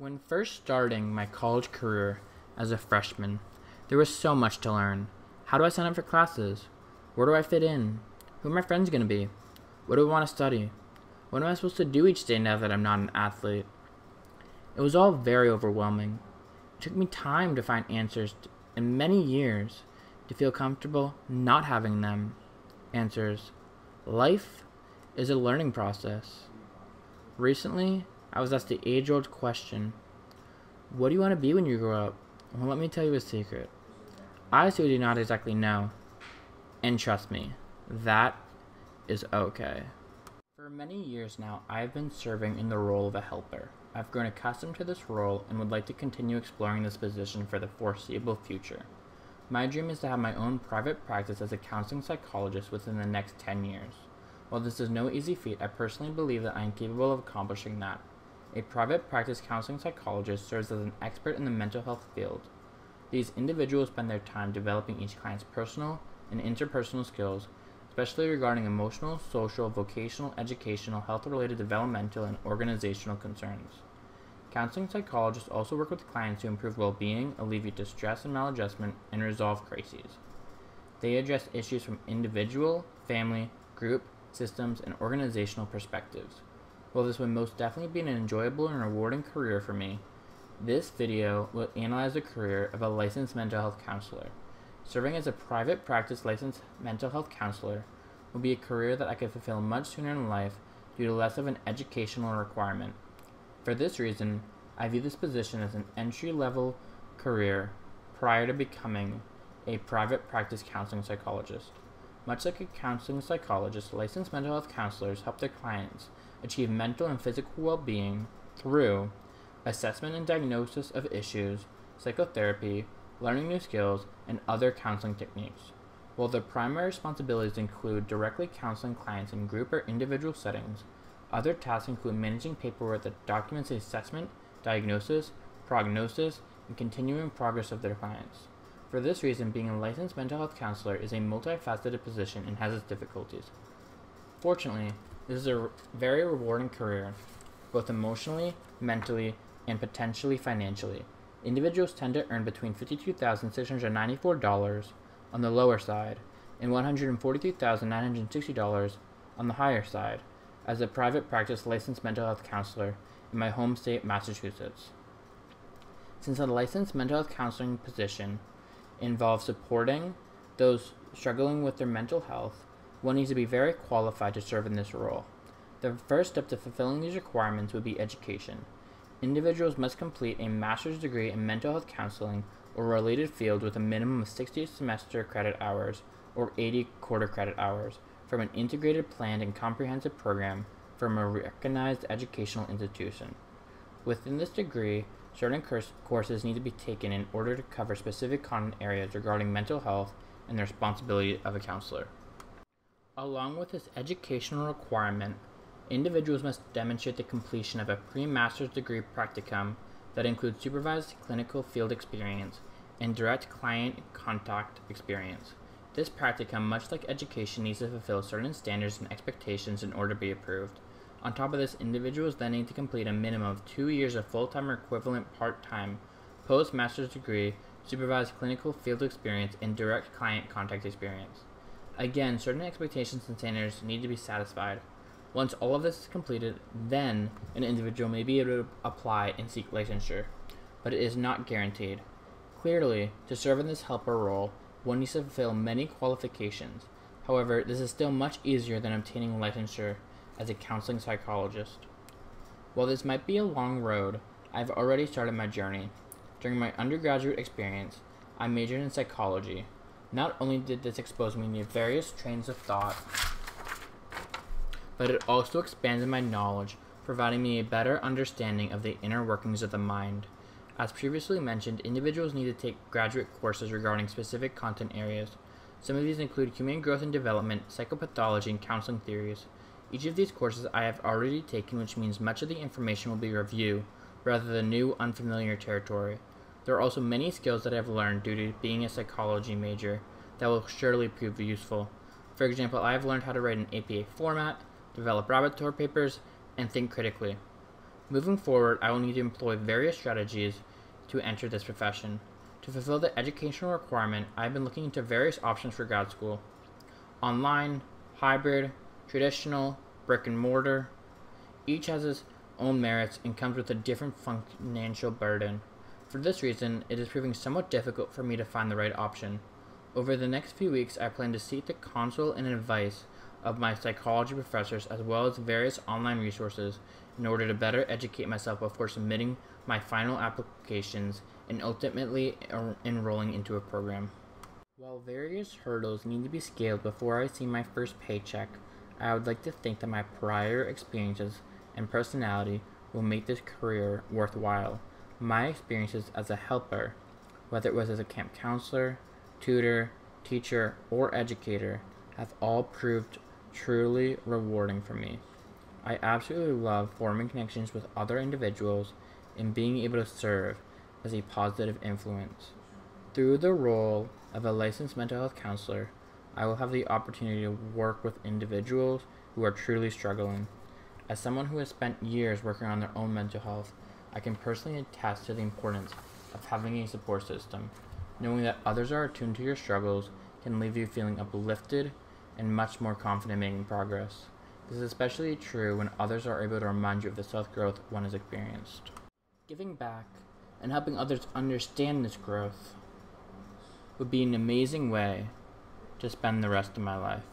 When first starting my college career as a freshman, there was so much to learn. How do I sign up for classes? Where do I fit in? Who are my friends going to be? What do I want to study? What am I supposed to do each day now that I'm not an athlete? It was all very overwhelming. It took me time to find answers and many years to feel comfortable not having them. Answers. Life is a learning process. Recently, I was asked the age old question What do you want to be when you grow up? Well, let me tell you a secret. I still do not exactly know. And trust me, that is okay. For many years now, I have been serving in the role of a helper. I've grown accustomed to this role and would like to continue exploring this position for the foreseeable future. My dream is to have my own private practice as a counseling psychologist within the next 10 years. While this is no easy feat, I personally believe that I am capable of accomplishing that. A private practice counseling psychologist serves as an expert in the mental health field. These individuals spend their time developing each client's personal and interpersonal skills, especially regarding emotional, social, vocational, educational, health related developmental, and organizational concerns. Counseling psychologists also work with clients to improve well being, alleviate distress and maladjustment, and resolve crises. They address issues from individual, family, group, systems, and organizational perspectives. While this would most definitely be an enjoyable and rewarding career for me, this video will analyze the career of a licensed mental health counselor. Serving as a private practice licensed mental health counselor will be a career that I could fulfill much sooner in life due to less of an educational requirement. For this reason, I view this position as an entry level career prior to becoming a private practice counseling psychologist. Much like a counseling psychologist, licensed mental health counselors help their clients achieve mental and physical well being through assessment and diagnosis of issues, psychotherapy, learning new skills, and other counseling techniques. While their primary responsibilities include directly counseling clients in group or individual settings, other tasks include managing paperwork that documents the assessment, diagnosis, prognosis, and continuing progress of their clients. For this reason, being a licensed mental health counselor is a multifaceted position and has its difficulties. Fortunately, this is a very rewarding career, both emotionally, mentally, and potentially financially. Individuals tend to earn between $52,694 on the lower side and $143,960 on the higher side as a private practice licensed mental health counselor in my home state, Massachusetts. Since a licensed mental health counseling position involves supporting those struggling with their mental health, one needs to be very qualified to serve in this role. The first step to fulfilling these requirements would be education. Individuals must complete a master's degree in mental health counseling or related field with a minimum of 60 semester credit hours or 80 quarter credit hours from an integrated, planned, and comprehensive program from a recognized educational institution. Within this degree, certain courses need to be taken in order to cover specific content areas regarding mental health and the responsibility of a counselor. Along with this educational requirement, individuals must demonstrate the completion of a pre-master's degree practicum that includes supervised clinical field experience and direct client contact experience. This practicum, much like education, needs to fulfill certain standards and expectations in order to be approved. On top of this, individuals then need to complete a minimum of two years of full-time or equivalent part-time post-master's degree, supervised clinical field experience, and direct client contact experience. Again, certain expectations and standards need to be satisfied. Once all of this is completed, then an individual may be able to apply and seek licensure, but it is not guaranteed. Clearly, to serve in this helper role, one needs to fulfill many qualifications. However, this is still much easier than obtaining licensure as a counseling psychologist. While this might be a long road, I've already started my journey. During my undergraduate experience, I majored in psychology. Not only did this expose me to various trains of thought, but it also expanded my knowledge, providing me a better understanding of the inner workings of the mind. As previously mentioned, individuals need to take graduate courses regarding specific content areas. Some of these include human growth and development, psychopathology, and counseling theories. Each of these courses I have already taken, which means much of the information will be review, rather than new, unfamiliar territory. There are also many skills that I have learned due to being a psychology major that will surely prove useful. For example, I have learned how to write an APA format, develop laboratory papers, and think critically. Moving forward, I will need to employ various strategies to enter this profession. To fulfill the educational requirement, I have been looking into various options for grad school online, hybrid, traditional, brick and mortar. Each has its own merits and comes with a different financial burden. For this reason, it is proving somewhat difficult for me to find the right option. Over the next few weeks, I plan to seek the counsel and advice of my psychology professors as well as various online resources in order to better educate myself before submitting my final applications and ultimately er- enrolling into a program. While various hurdles need to be scaled before I see my first paycheck, I would like to think that my prior experiences and personality will make this career worthwhile. My experiences as a helper, whether it was as a camp counselor, tutor, teacher, or educator, have all proved truly rewarding for me. I absolutely love forming connections with other individuals and being able to serve as a positive influence. Through the role of a licensed mental health counselor, I will have the opportunity to work with individuals who are truly struggling. As someone who has spent years working on their own mental health, I can personally attest to the importance of having a support system. Knowing that others are attuned to your struggles can leave you feeling uplifted and much more confident in making progress. This is especially true when others are able to remind you of the self growth one has experienced. Giving back and helping others understand this growth would be an amazing way to spend the rest of my life.